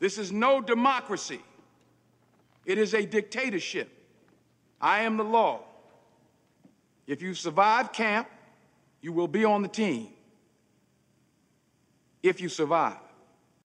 This is no democracy. It is a dictatorship. I am the law. If you survive camp, you will be on the team. If you survive.